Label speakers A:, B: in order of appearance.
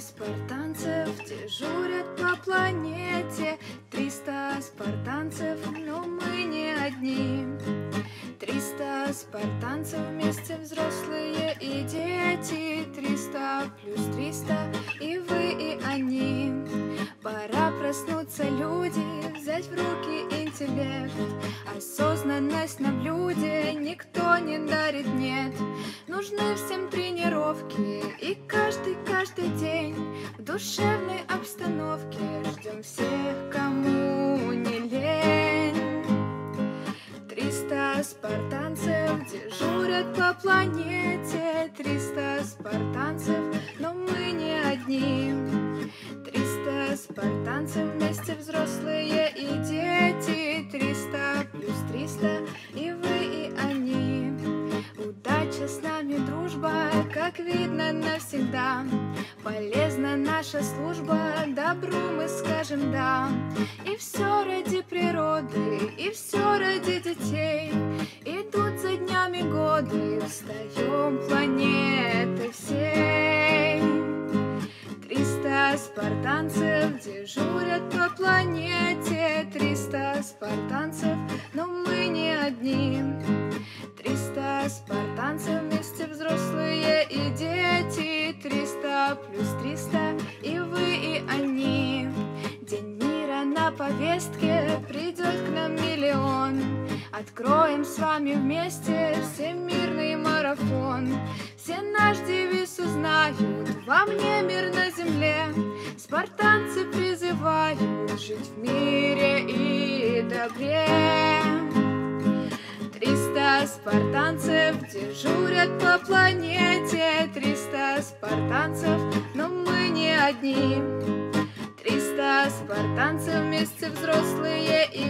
A: Спартанцев дежурят по планете. Триста спартанцев, но мы не одни. Триста спартанцев вместе взрослые и дети. Триста плюс триста и вы, и они. Пора проснуться, люди, взять в руки интеллект. Осознанность на блюде никто не дарит, нет. Нужны всем тренировки и каждый, каждый день В душевной обстановке ждем всех, кому не лень. Триста спартанцев дежурят по планете Триста спартанцев, но мы не одни. Триста спартанцев вместе взрослые и дети навсегда. Полезна наша служба, добру мы скажем да И все ради природы, и все ради детей. Идут за днями годы, встаем планеты всей. Триста спартанцев дежурят по планете. Триста спартанцев, но мы не одни повестке, придет к нам миллион. Откроем с вами вместе всемирный марафон. Все наш девиз узнают, во мне мир на земле. Спартанцы призывают жить в мире и добре. Триста спартанцев дежурят по планете. Триста спартанцев, но мы не одни Триста спартанцев вместе взрослые и